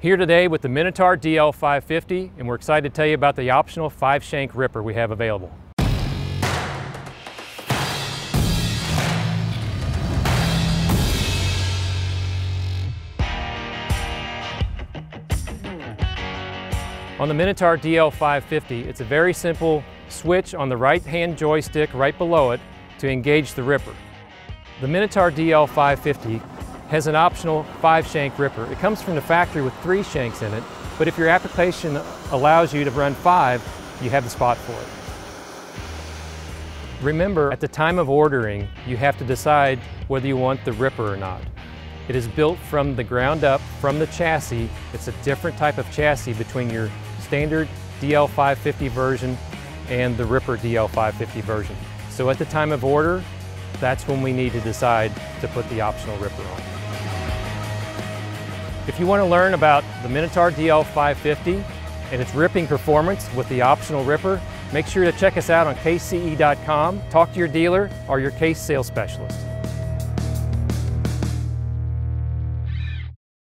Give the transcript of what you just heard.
Here today with the Minotaur DL550 and we're excited to tell you about the optional 5-shank ripper we have available. On the Minotaur DL550, it's a very simple switch on the right hand joystick right below it to engage the ripper. The Minotaur DL550 has an optional five shank ripper. It comes from the factory with three shanks in it, but if your application allows you to run five, you have the spot for it. Remember, at the time of ordering, you have to decide whether you want the ripper or not. It is built from the ground up, from the chassis. It's a different type of chassis between your standard DL550 version and the Ripper DL550 version. So at the time of order, that's when we need to decide to put the optional ripper on. If you want to learn about the Minotaur DL550 and its ripping performance with the optional ripper, make sure to check us out on casece.com, talk to your dealer or your case sales specialist.